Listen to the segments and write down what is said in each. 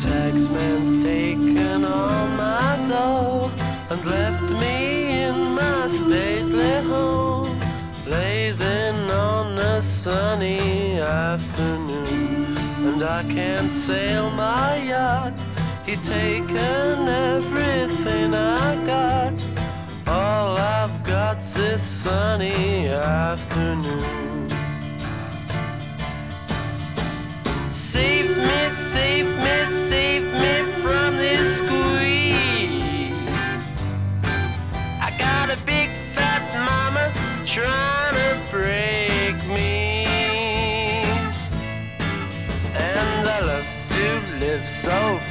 taxman's taken all my dough and left me in my stately home, blazing on a sunny afternoon. And I can't sail my yacht, he's taken everything I got. All I've got's this sunny afternoon. Save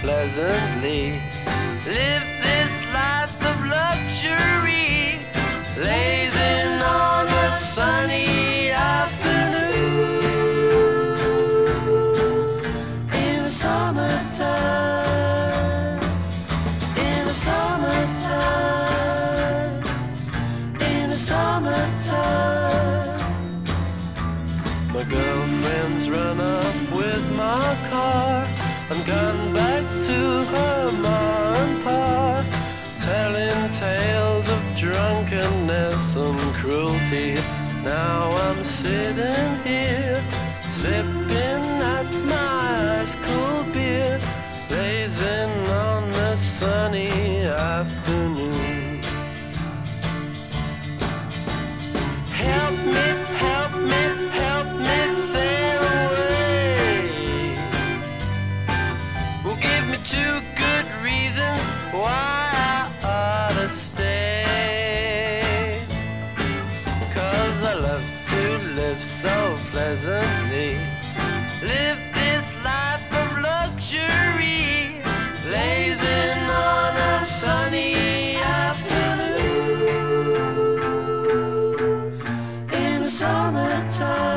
pleasantly. Live this life of luxury, lazing on a sunny afternoon. In the summertime, in the summertime, in the summertime. My girlfriend's run off with my car. And gone drunkenness and cruelty. Now I'm sitting here, sipping at my ice cold beer, blazing on a sunny afternoon. Help me, help me, help me sail away. Well, give me two good reasons why live so pleasantly. Live this life of luxury, blazing on a sunny afternoon in summertime.